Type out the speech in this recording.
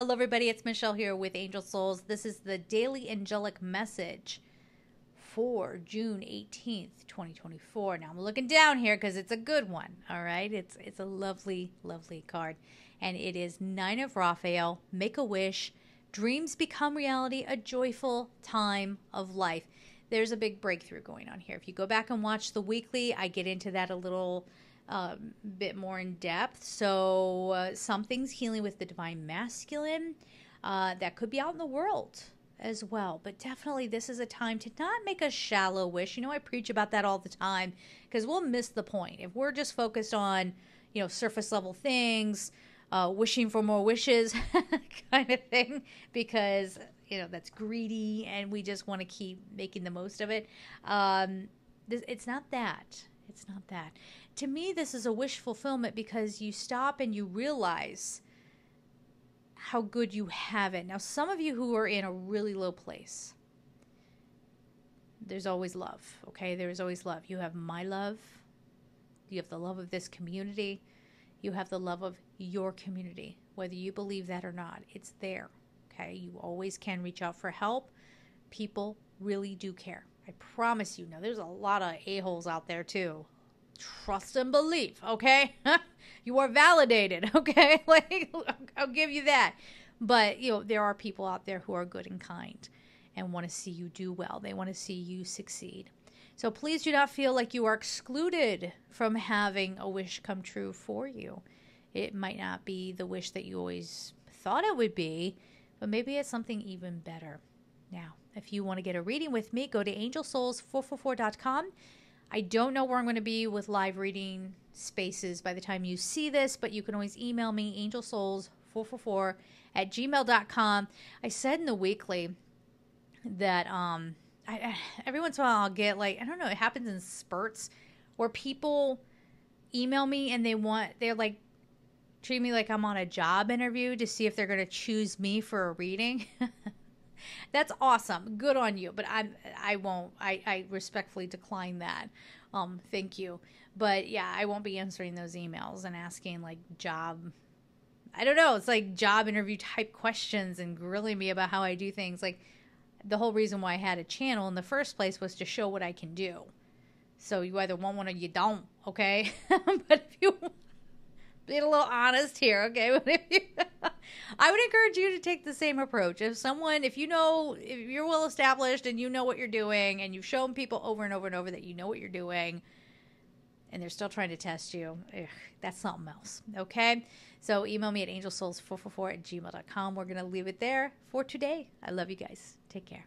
Hello, everybody. It's Michelle here with Angel Souls. This is the daily angelic message for June 18th, 2024. Now I'm looking down here because it's a good one. All right. It's it's a lovely, lovely card. And it is Nine of Raphael, Make a Wish, Dreams Become Reality, a joyful time of life. There's a big breakthrough going on here. If you go back and watch the weekly, I get into that a little a bit more in depth. So, uh, something's healing with the divine masculine uh, that could be out in the world as well. But definitely, this is a time to not make a shallow wish. You know, I preach about that all the time because we'll miss the point. If we're just focused on, you know, surface level things, uh, wishing for more wishes kind of thing, because, you know, that's greedy and we just want to keep making the most of it. Um, it's not that. It's not that to me, this is a wish fulfillment because you stop and you realize how good you have it. Now, some of you who are in a really low place, there's always love, okay? There's always love. You have my love, you have the love of this community, you have the love of your community, whether you believe that or not. It's there, okay? You always can reach out for help. People really do care. I promise you. Now, there's a lot of a-holes out there too trust and belief, okay? you are validated, okay? like I'll give you that. But, you know, there are people out there who are good and kind and want to see you do well. They want to see you succeed. So please do not feel like you are excluded from having a wish come true for you. It might not be the wish that you always thought it would be, but maybe it's something even better. Now, if you want to get a reading with me, go to angelsouls444.com I don't know where I'm going to be with live reading spaces by the time you see this, but you can always email me, angelsouls444 at gmail.com. I said in the weekly that um, I, every once in a while I'll get like, I don't know, it happens in spurts where people email me and they want, they're like, treat me like I'm on a job interview to see if they're going to choose me for a reading. That's awesome. Good on you. But I'm I won't. I I respectfully decline that. Um, thank you. But yeah, I won't be answering those emails and asking like job. I don't know. It's like job interview type questions and grilling me about how I do things. Like the whole reason why I had a channel in the first place was to show what I can do. So you either want one or you don't, okay? but if you being a little honest here, okay? I would encourage you to take the same approach. If someone, if you know, if you're well established and you know what you're doing, and you've shown people over and over and over that you know what you're doing, and they're still trying to test you, ugh, that's something else, okay? So email me at angelsouls444 at gmail.com. We're going to leave it there for today. I love you guys. Take care.